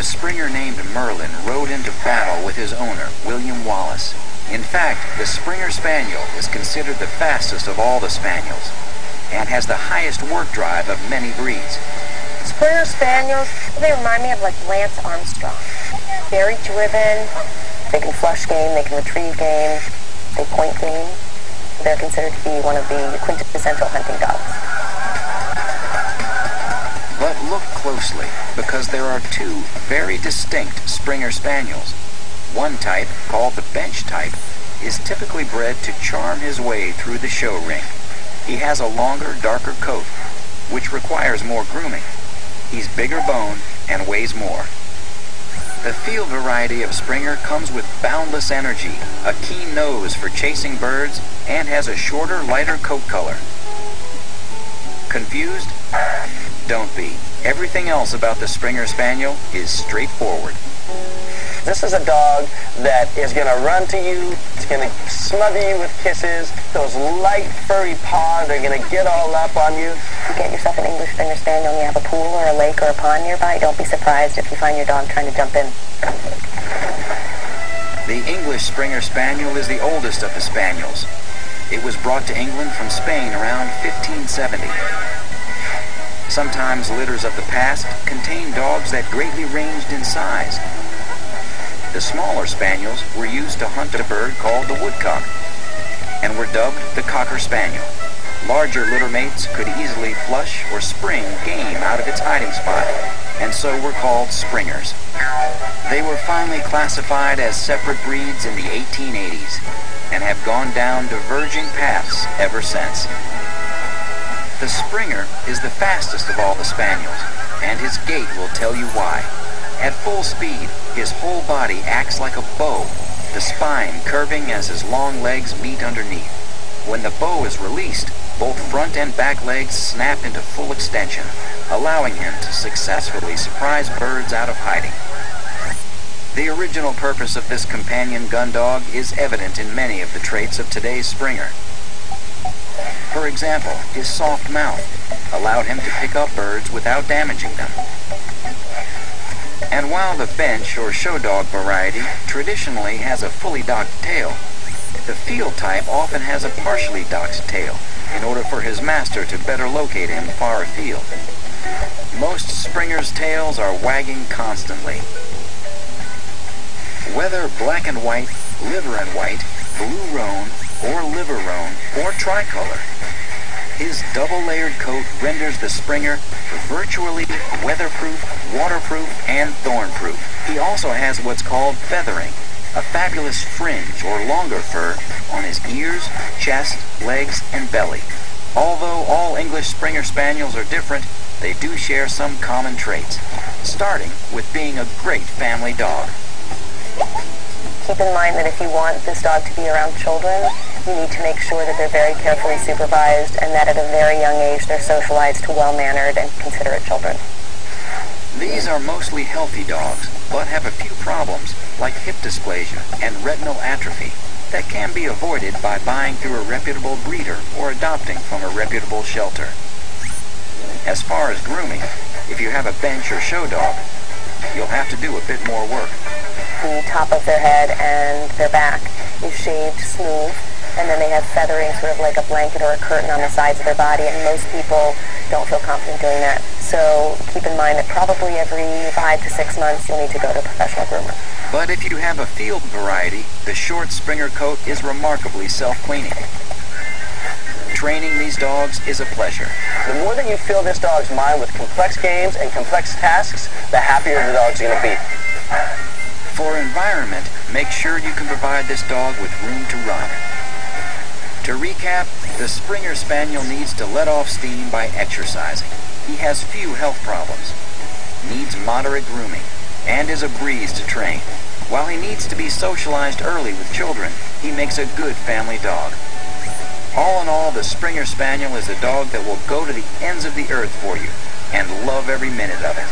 a Springer named Merlin rode into battle with his owner, William Wallace. In fact, the Springer Spaniel is considered the fastest of all the Spaniels and has the highest work drive of many breeds. Springer Spaniels, they remind me of like Lance Armstrong. Very driven. They can flush game, they can retrieve game, they point game. They're considered to be one of the quintessential hunting dogs. Closely, because there are two very distinct Springer Spaniels. One type, called the bench type, is typically bred to charm his way through the show ring. He has a longer, darker coat, which requires more grooming. He's bigger bone and weighs more. The field variety of Springer comes with boundless energy, a keen nose for chasing birds, and has a shorter, lighter coat color. Confused? Don't be. Everything else about the Springer Spaniel is straightforward. This is a dog that is going to run to you. It's going to smother you with kisses. Those light, furry paws are going to get all up on you. You get yourself an English Springer Spaniel and you have a pool or a lake or a pond nearby, don't be surprised if you find your dog trying to jump in. The English Springer Spaniel is the oldest of the Spaniels. It was brought to England from Spain around 1570. Sometimes litters of the past contained dogs that greatly ranged in size. The smaller spaniels were used to hunt a bird called the woodcock and were dubbed the cocker spaniel. Larger litter mates could easily flush or spring game out of its hiding spot and so were called springers. They were finally classified as separate breeds in the 1880s and have gone down diverging paths ever since. The Springer is the fastest of all the Spaniels, and his gait will tell you why. At full speed, his whole body acts like a bow, the spine curving as his long legs meet underneath. When the bow is released, both front and back legs snap into full extension, allowing him to successfully surprise birds out of hiding. The original purpose of this companion gun dog is evident in many of the traits of today's Springer. For example, his soft mouth allowed him to pick up birds without damaging them. And while the bench or show dog variety traditionally has a fully docked tail, the field type often has a partially docked tail in order for his master to better locate him far afield. Most Springer's tails are wagging constantly. Whether black and white, liver and white, blue roan, or liver roan, or tricolor, his double-layered coat renders the Springer virtually weatherproof, waterproof, and thornproof. He also has what's called feathering, a fabulous fringe or longer fur on his ears, chest, legs, and belly. Although all English Springer Spaniels are different, they do share some common traits, starting with being a great family dog. Keep in mind that if you want this dog to be around children, you need to make sure that they're very carefully supervised and that at a very young age they're socialized to well-mannered and considerate children. These are mostly healthy dogs, but have a few problems, like hip dysplasia and retinal atrophy, that can be avoided by buying through a reputable breeder or adopting from a reputable shelter. As far as grooming, if you have a bench or show dog, you'll have to do a bit more work. The top of their head and their back is shaved smooth and then they have feathering sort of like a blanket or a curtain on the sides of their body, and most people don't feel confident doing that. So keep in mind that probably every five to six months you'll need to go to a professional groomer. But if you have a field variety, the short Springer coat is remarkably self-cleaning. Training these dogs is a pleasure. The more that you fill this dog's mind with complex games and complex tasks, the happier the dog's going to be. For environment, make sure you can provide this dog with room to run. To recap, the Springer Spaniel needs to let off steam by exercising. He has few health problems, needs moderate grooming, and is a breeze to train. While he needs to be socialized early with children, he makes a good family dog. All in all, the Springer Spaniel is a dog that will go to the ends of the earth for you and love every minute of it.